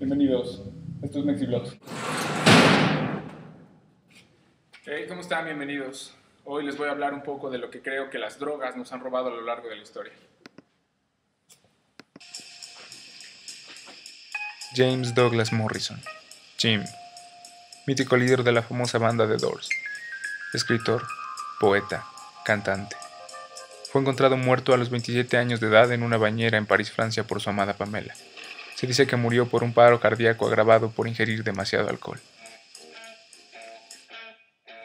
Bienvenidos. Esto es Mexiblogs. Hey, ¿cómo están? Bienvenidos. Hoy les voy a hablar un poco de lo que creo que las drogas nos han robado a lo largo de la historia. James Douglas Morrison, Jim, mítico líder de la famosa banda The Doors, escritor, poeta, cantante. Fue encontrado muerto a los 27 años de edad en una bañera en París, Francia, por su amada Pamela. Se dice que murió por un paro cardíaco agravado por ingerir demasiado alcohol.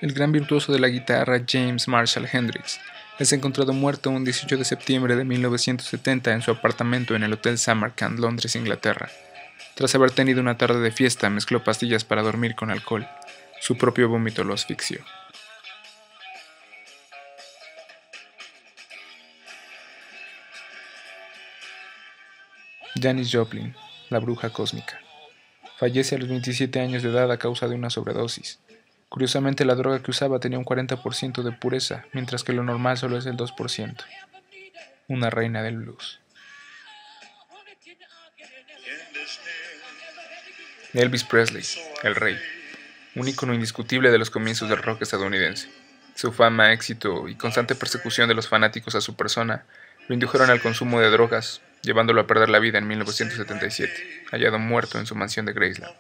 El gran virtuoso de la guitarra James Marshall Hendrix es encontrado muerto un 18 de septiembre de 1970 en su apartamento en el Hotel Samarkand, Londres, Inglaterra. Tras haber tenido una tarde de fiesta, mezcló pastillas para dormir con alcohol. Su propio vómito lo asfixió. Janis Joplin, la bruja cósmica. Fallece a los 27 años de edad a causa de una sobredosis. Curiosamente, la droga que usaba tenía un 40% de pureza, mientras que lo normal solo es el 2%. Una reina del blues. Elvis Presley, el rey, un ícono indiscutible de los comienzos del rock estadounidense. Su fama, éxito y constante persecución de los fanáticos a su persona lo indujeron al consumo de drogas, llevándolo a perder la vida en 1977, hallado muerto en su mansión de Graceland.